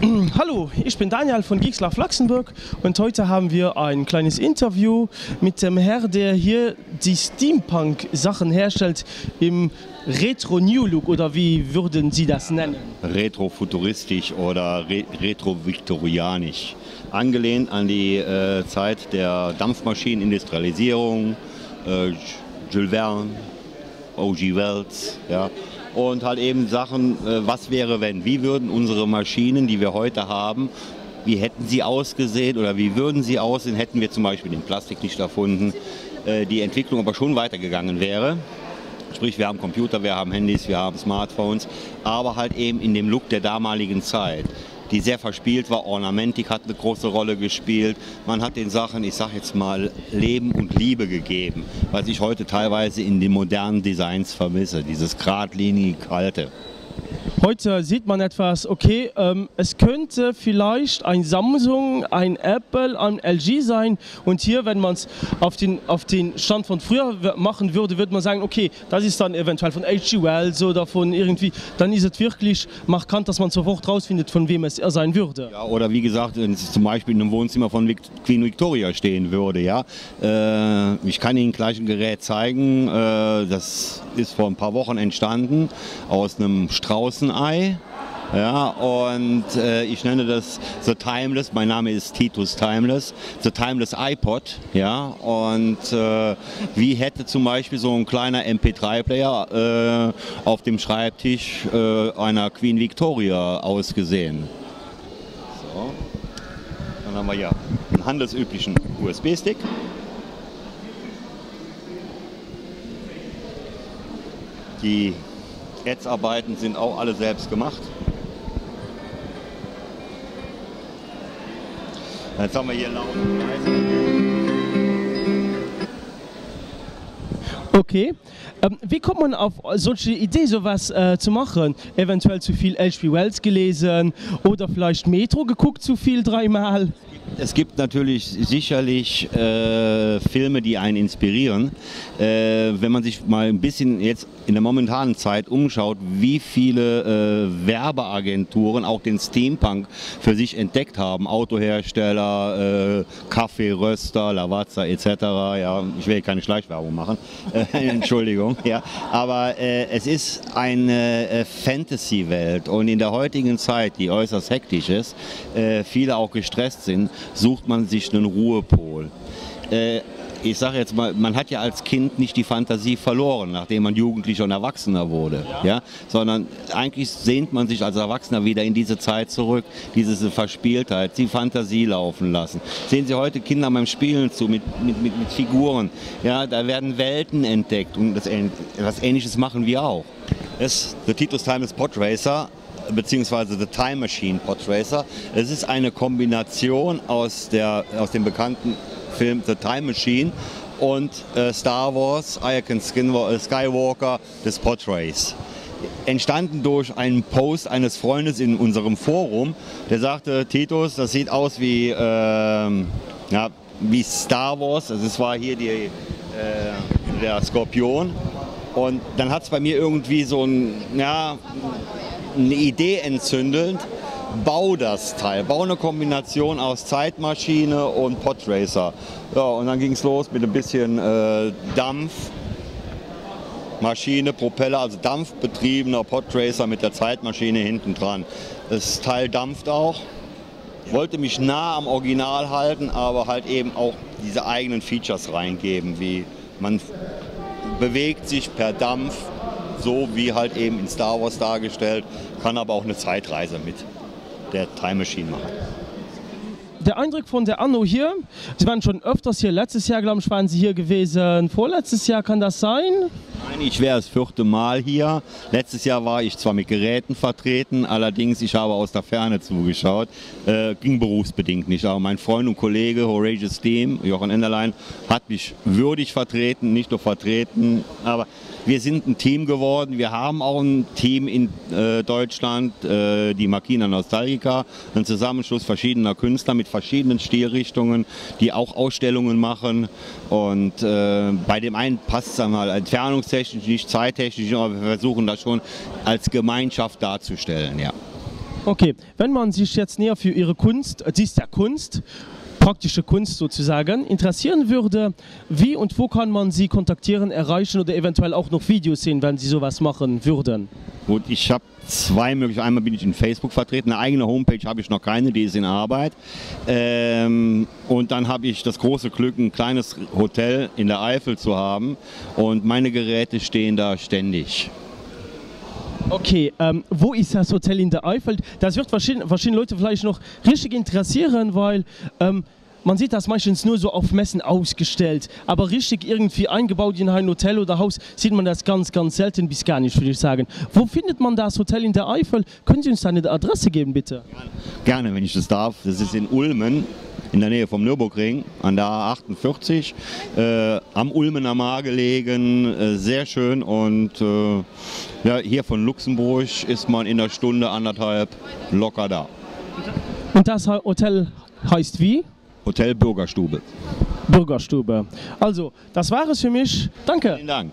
Hallo, ich bin Daniel von Geekslav Luxemburg und heute haben wir ein kleines Interview mit dem Herr, der hier die Steampunk-Sachen herstellt im Retro-New Look oder wie würden Sie das nennen? Retro-futuristisch oder re retro-viktorianisch. Angelehnt an die äh, Zeit der Dampfmaschinenindustrialisierung, äh, Jules Verne, O.G. Wells, ja, und halt eben Sachen, äh, was wäre wenn, wie würden unsere Maschinen, die wir heute haben, wie hätten sie ausgesehen oder wie würden sie aussehen, hätten wir zum Beispiel den Plastik nicht erfunden, äh, die Entwicklung aber schon weitergegangen wäre. Sprich, wir haben Computer, wir haben Handys, wir haben Smartphones, aber halt eben in dem Look der damaligen Zeit die sehr verspielt war. Ornamentik hat eine große Rolle gespielt. Man hat den Sachen, ich sage jetzt mal, Leben und Liebe gegeben, was ich heute teilweise in den modernen Designs vermisse, dieses geradlinige Kalte. Heute sieht man etwas, okay, ähm, es könnte vielleicht ein Samsung, ein Apple, ein LG sein und hier, wenn man es auf den, auf den Stand von früher machen würde, würde man sagen, okay, das ist dann eventuell von H.G. Wells oder von irgendwie, dann ist es wirklich markant, dass man sofort rausfindet, von wem es er sein würde. Ja, oder wie gesagt, wenn es zum Beispiel in einem Wohnzimmer von Queen Victoria stehen würde, ja. Äh, ich kann Ihnen gleich ein Gerät zeigen, äh, das ist vor ein paar Wochen entstanden aus einem Straußen Ei. Ja, und äh, ich nenne das The Timeless, mein Name ist Titus Timeless, The Timeless iPod. Ja, und äh, wie hätte zum Beispiel so ein kleiner MP3-Player äh, auf dem Schreibtisch äh, einer Queen Victoria ausgesehen? So. Dann haben wir hier einen handelsüblichen USB-Stick. Die Ads-Arbeiten sind auch alle selbst gemacht. Jetzt haben wir hier laut Okay. Ähm, wie kommt man auf solche Idee, sowas äh, zu machen? Eventuell zu viel H.P. Wells gelesen oder vielleicht Metro geguckt zu viel dreimal? Es gibt natürlich sicherlich äh, Filme, die einen inspirieren. Äh, wenn man sich mal ein bisschen jetzt in der momentanen Zeit umschaut, wie viele äh, Werbeagenturen auch den Steampunk für sich entdeckt haben. Autohersteller, äh, Kaffeeröster, Lavazza etc. Ja, ich will keine Schleichwerbung machen. Äh, Entschuldigung. Ja. Aber äh, es ist eine Fantasy-Welt und in der heutigen Zeit, die äußerst hektisch ist, viele auch gestresst sind, sucht man sich einen Ruhepol. Äh, ich sage jetzt mal, man hat ja als Kind nicht die Fantasie verloren, nachdem man Jugendlicher und Erwachsener wurde, ja. ja. sondern eigentlich sehnt man sich als Erwachsener wieder in diese Zeit zurück, diese Verspieltheit, die Fantasie laufen lassen. Sehen Sie heute Kinder beim Spielen zu mit, mit, mit, mit Figuren, ja, da werden Welten entdeckt und das, etwas Ähnliches machen wir auch. Es, der Titus Timeless Pod Racer beziehungsweise The Time Machine Podracer. Es ist eine Kombination aus, der, aus dem bekannten Film The Time Machine und äh, Star Wars, Anakin äh, Skywalker des Podrace. Entstanden durch einen Post eines Freundes in unserem Forum, der sagte, Titus, das sieht aus wie, äh, ja, wie Star Wars, also es war hier die, äh, der Skorpion und dann hat es bei mir irgendwie so ein, ja, eine Idee entzündelt, bau das Teil, bau eine Kombination aus Zeitmaschine und Podracer. Ja, und dann ging es los mit ein bisschen äh, Dampf, Maschine, Propeller, also dampfbetriebener Podracer mit der Zeitmaschine hinten dran. Das Teil dampft auch, wollte mich nah am Original halten, aber halt eben auch diese eigenen Features reingeben, wie man bewegt sich per Dampf, so wie halt eben in Star Wars dargestellt, kann aber auch eine Zeitreise mit der Time Machine machen. Der Eindruck von der Anno hier, Sie waren schon öfters hier, letztes Jahr glaube ich waren Sie hier gewesen, vorletztes Jahr kann das sein? Nein, ich wäre das vierte Mal hier. Letztes Jahr war ich zwar mit Geräten vertreten, allerdings ich habe aus der Ferne zugeschaut. Äh, ging berufsbedingt nicht, aber mein Freund und Kollege Horacious Steam, Jochen Enderlein, hat mich würdig vertreten, nicht nur vertreten, aber wir sind ein Team geworden. Wir haben auch ein Team in äh, Deutschland, äh, die Makina Nostalgica, ein Zusammenschluss verschiedener Künstler mit verschiedenen Stilrichtungen, die auch Ausstellungen machen. Und äh, bei dem einen passt es dann mal entfernungstechnisch, nicht zeittechnisch, aber wir versuchen das schon als Gemeinschaft darzustellen. Ja. Okay, wenn man sich jetzt näher für Ihre Kunst, äh, dies der Kunst, praktische Kunst sozusagen, interessieren würde, wie und wo kann man Sie kontaktieren, erreichen oder eventuell auch noch Videos sehen, wenn Sie sowas machen würden? Gut, ich habe zwei Möglichkeiten. Einmal bin ich in Facebook vertreten. Eine eigene Homepage habe ich noch keine, die ist in Arbeit. Ähm, und dann habe ich das große Glück, ein kleines Hotel in der Eifel zu haben. Und meine Geräte stehen da ständig. Okay, ähm, wo ist das Hotel in der Eifel? Das wird verschiedene, verschiedene Leute vielleicht noch richtig interessieren, weil ähm, man sieht das meistens nur so auf Messen ausgestellt. Aber richtig irgendwie eingebaut in ein Hotel oder Haus sieht man das ganz, ganz selten bis gar nicht, würde ich sagen. Wo findet man das Hotel in der Eifel? Können Sie uns eine Adresse geben, bitte? Gerne, wenn ich das darf. Das ist in Ulmen, in der Nähe vom Nürburgring, an der A48, äh, am Ulmener Mar gelegen, äh, sehr schön und äh, ja, hier von Luxemburg ist man in der Stunde anderthalb locker da. Und das Hotel heißt wie? Hotel Bürgerstube. Bürgerstube. Also, das war es für mich. Danke. Vielen Dank.